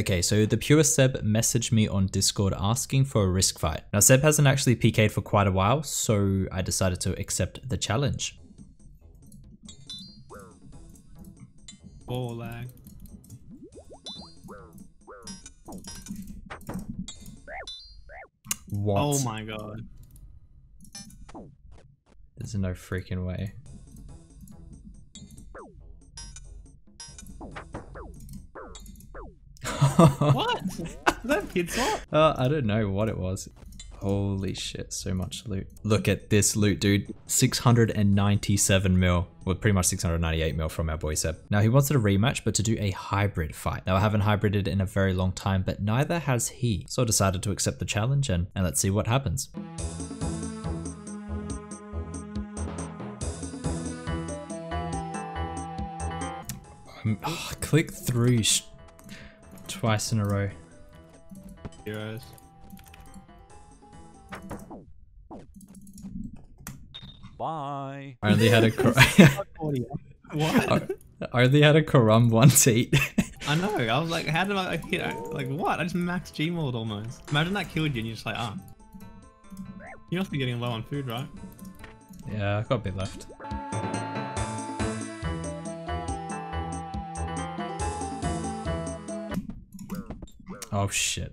Okay, so the pure Seb messaged me on Discord asking for a risk fight. Now Seb hasn't actually PK'd for quite a while, so I decided to accept the challenge. Ball lag. What? Oh my god. There's no freaking way. What? That swap? Uh, I don't know what it was. Holy shit, so much loot. Look at this loot, dude. 697 mil. Well, pretty much 698 mil from our boy Seb. Now, he wanted a rematch, but to do a hybrid fight. Now, I haven't hybrided in a very long time, but neither has he. So I decided to accept the challenge and, and let's see what happens. Um, oh, click through twice in a row. Heroes. Bye. I only had a cor- What? I only had a Karam one seat. I know. I was like, how did I hit? Like what? I just max Gmaul almost. Imagine that killed you and you're just like, ah. You must be getting low on food, right? yeah, I've got a bit left. Oh shit.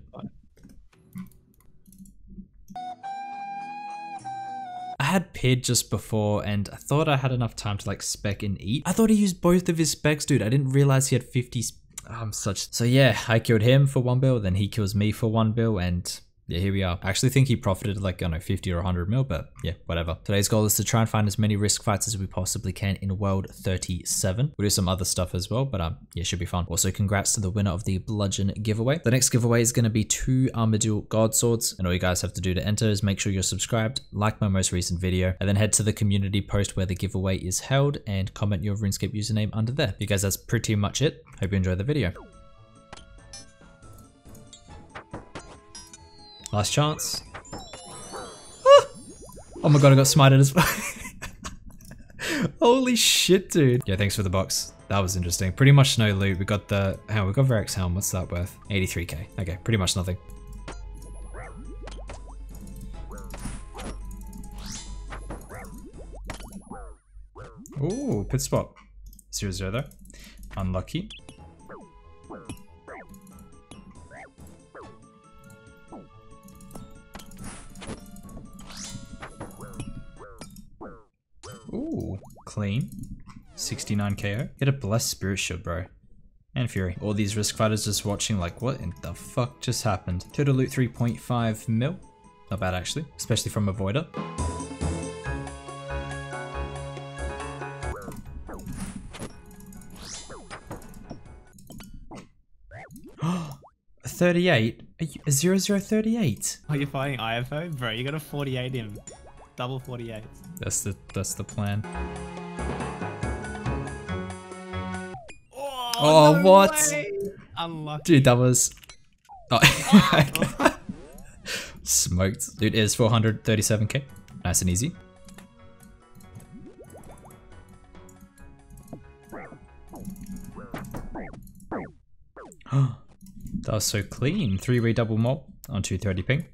I had Pid just before and I thought I had enough time to like spec and eat. I thought he used both of his specs, dude. I didn't realize he had 50 sp- oh, I'm such so yeah i killed him for one bill then he kills me for one bill and yeah, here we are. I actually think he profited like, I don't know, 50 or 100 mil, but yeah, whatever. Today's goal is to try and find as many risk fights as we possibly can in World 37. We'll do some other stuff as well, but um, yeah, should be fun. Also, congrats to the winner of the Bludgeon giveaway. The next giveaway is going to be two Armadyl God Swords, and all you guys have to do to enter is make sure you're subscribed, like my most recent video, and then head to the community post where the giveaway is held and comment your RuneScape username under there. You guys, that's pretty much it. Hope you enjoy the video. Last chance. Ah! Oh my god, I got smited as well. Holy shit, dude. Yeah, thanks for the box. That was interesting. Pretty much no loot. We got the... Hang on, we got Verac's helm. What's that worth? 83k. Okay, pretty much nothing. Ooh, pit spot. Zero zero though. Unlucky. Ooh, clean. 69 KO. Get a blessed spirit shield, bro. And Fury. All these risk fighters just watching like, what in the fuck just happened? Total loot 3.5 mil. Not bad actually, especially from Avoider. A 38? A, a 0038? Are you oh, fighting IFO? Bro, you got a 48 in. Double 48. That's the that's the plan. Oh, Oh, what? way. Unlucky. Dude, that was. Oh. oh Smoked. Dude, it is 437k. Nice and easy. that was so clean. Three way double mob on 230 ping.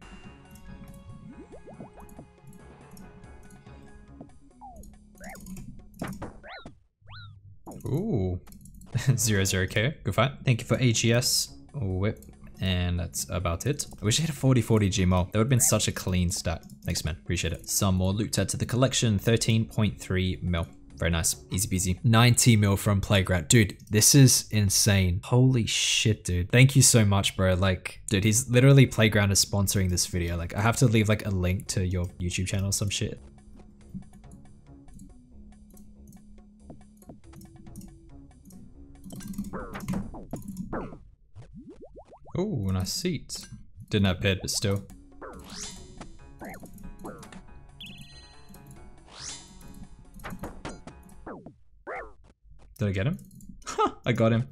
zero zero k. Good fight. Thank you for AGS whip. And that's about it. I wish I had a 40-40 Gmaul. That would have been such a clean stat. Thanks, man. Appreciate it. Some more loot to the collection. 13.3 mil. Very nice. Easy peasy. 90 mil from Playground. Dude, this is insane. Holy shit, dude. Thank you so much, bro. Like, dude, he's literally Playground is sponsoring this video. Like, I have to leave like a link to your YouTube channel or some shit. Oh, nice seat. Didn't have bed, but still. Did I get him? Ha! I got him.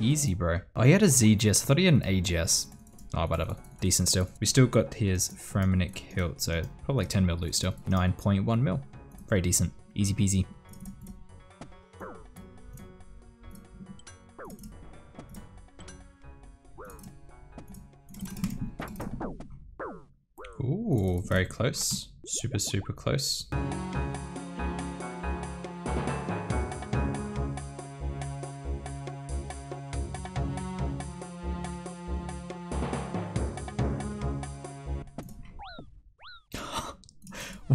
Easy, bro. Oh, he had a ZGS. I thought he had an AGS. Oh, whatever. Decent still. We still got his Fremenic hilt, so probably like 10 mil loot still. 9.1 mil. Very decent. Easy peasy. Ooh, very close. Super, super close.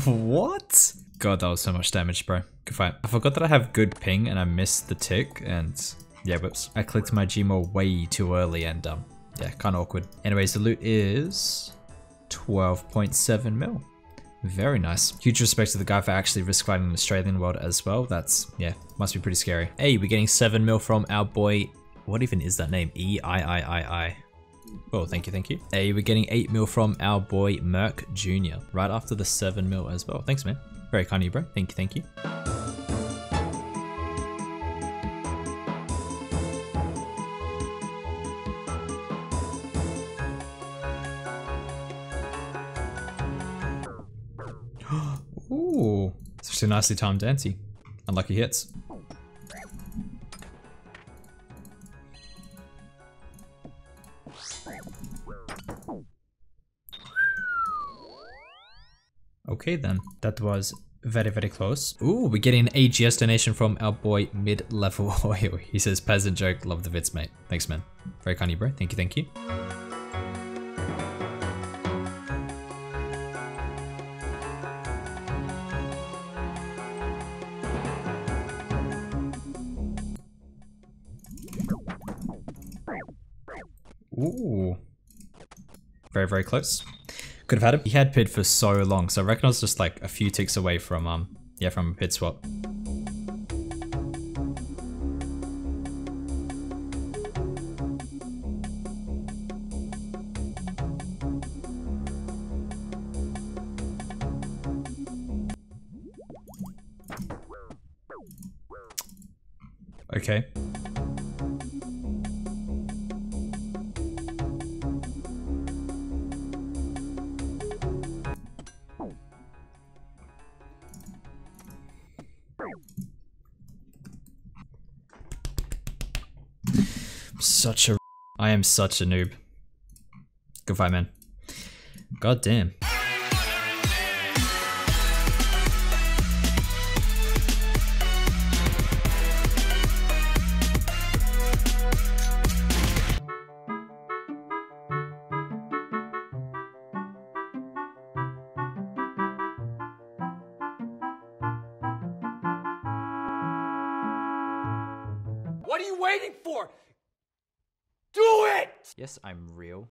what? God, that was so much damage, bro. Good fight. I forgot that I have good ping and I missed the tick and yeah, whoops. I clicked my Gmaul way too early and um, yeah, kind of awkward. Anyways, the loot is 12.7 mil. Very nice. Huge respect to the guy for actually risk fighting the Australian world as well. That's, yeah, must be pretty scary. Hey, we're getting 7 mil from our boy. What even is that name? E-I-I-I-I. Oh, thank you, thank you. Hey, we're getting 8 mil from our boy Merc Jr. Right after the 7 mil as well. Thanks, man. Very kind of you, bro. Thank you, thank you. It's actually nicely timed Dancy. Unlucky hits. Okay then, that was very very close. Ooh, we're getting an AGS donation from our boy mid-level oil. He says peasant joke, love the vids mate. Thanks man. Very kind of you bro, thank you thank you. Ooh. Very, very close. Could have had him. He had pid for so long, so I reckon I was just like a few ticks away from, um, yeah, from a pid swap. Okay. Such a. I am such a noob. Good fight, man. God damn. What are you waiting for? Yes, I'm real.